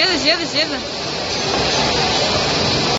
Живо, живо, живо.